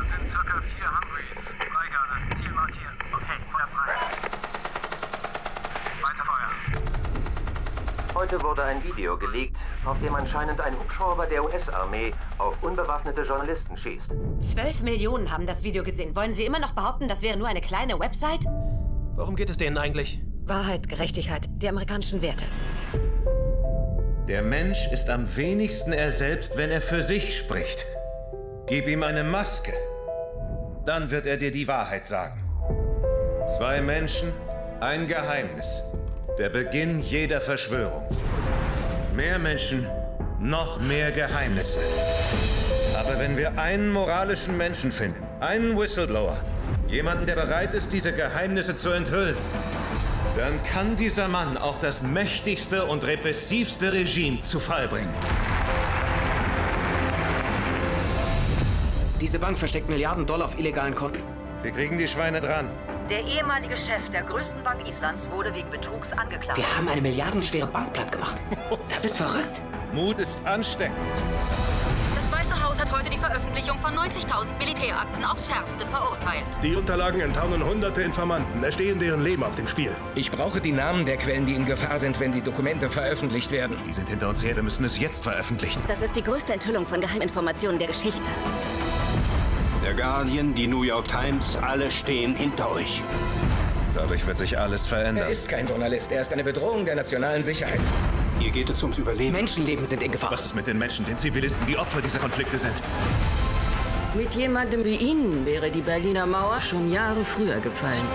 Da sind circa vier Humvees. Freigabe. Ziel markieren. Okay, Feuer frei. Weiter Feuer. Heute wurde ein Video geleakt, auf dem anscheinend ein Hubschrauber der US-Armee auf unbewaffnete Journalisten schießt. Zwölf Millionen haben das Video gesehen. Wollen Sie immer noch behaupten, das wäre nur eine kleine Website? Worum geht es denen eigentlich? Wahrheit, Gerechtigkeit, die amerikanischen Werte. Der Mensch ist am wenigsten er selbst, wenn er für sich spricht. Gib ihm eine Maske. Dann wird er dir die Wahrheit sagen. Zwei Menschen, ein Geheimnis. Der Beginn jeder Verschwörung. Mehr Menschen, noch mehr Geheimnisse. Aber wenn wir einen moralischen Menschen finden, einen Whistleblower, jemanden, der bereit ist, diese Geheimnisse zu enthüllen, dann kann dieser Mann auch das mächtigste und repressivste Regime zu Fall bringen. Diese Bank versteckt Milliarden Dollar auf illegalen Konten. Wir kriegen die Schweine dran. Der ehemalige Chef der größten Bank Islands wurde wegen Betrugs angeklagt. Wir haben eine milliardenschwere Bank platt gemacht. Das ist verrückt. Mut ist ansteckend. Das Weiße Haus hat heute die Veröffentlichung von 90.000 Militärakten aufs Schärfste verurteilt. Die Unterlagen enttarnen hunderte Informanten. Es stehen deren Leben auf dem Spiel. Ich brauche die Namen der Quellen, die in Gefahr sind, wenn die Dokumente veröffentlicht werden. Die sind hinter uns her, wir müssen es jetzt veröffentlichen. Das ist die größte Enthüllung von Geheiminformationen der Geschichte. Der Guardian, die New York Times, alle stehen hinter euch. Dadurch wird sich alles verändern. Er ist kein Journalist, er ist eine Bedrohung der nationalen Sicherheit. Hier geht es ums Überleben. Menschenleben sind in Gefahr. Was ist mit den Menschen, den Zivilisten, die Opfer dieser Konflikte sind? Mit jemandem wie Ihnen wäre die Berliner Mauer schon Jahre früher gefallen.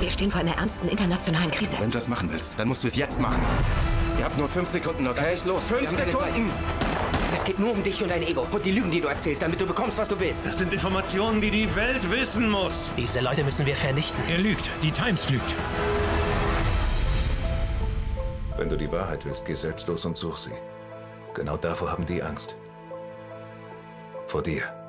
Wir stehen vor einer ernsten internationalen Krise. Wenn du das machen willst, dann musst du es jetzt machen. Ihr habt nur fünf Sekunden, okay? Was ist los? Fünf Sekunden! Es geht nur um dich und dein Ego und die Lügen, die du erzählst, damit du bekommst, was du willst. Das sind Informationen, die die Welt wissen muss. Diese Leute müssen wir vernichten. Er lügt. Die Times lügt. Wenn du die Wahrheit willst, geh selbst los und such sie. Genau davor haben die Angst. Vor dir.